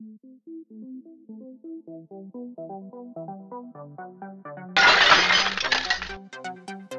Thank you.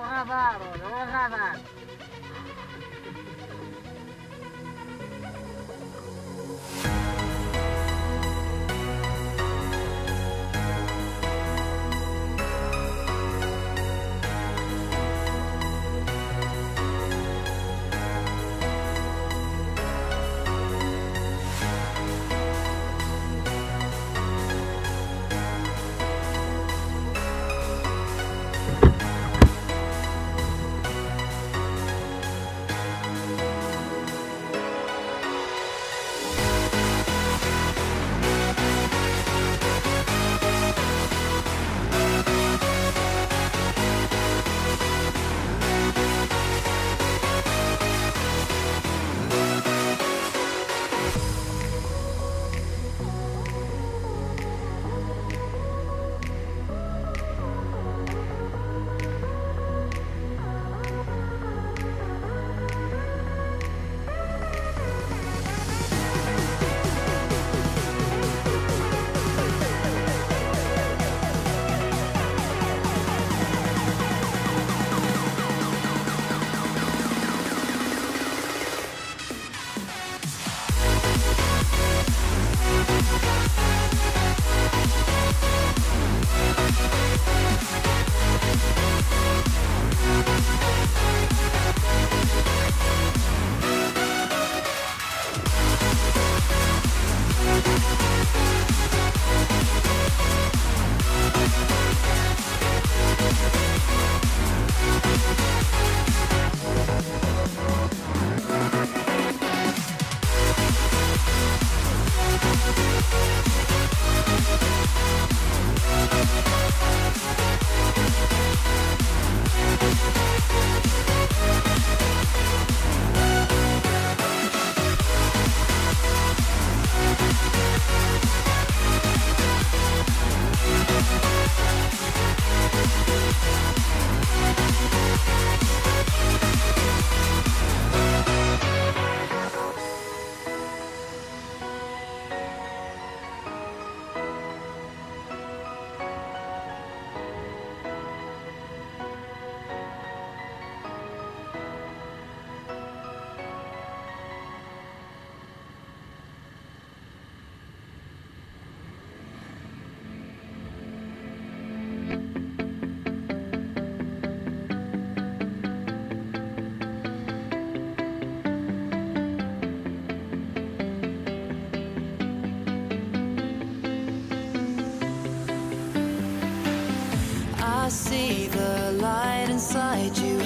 no es no. see the light inside you.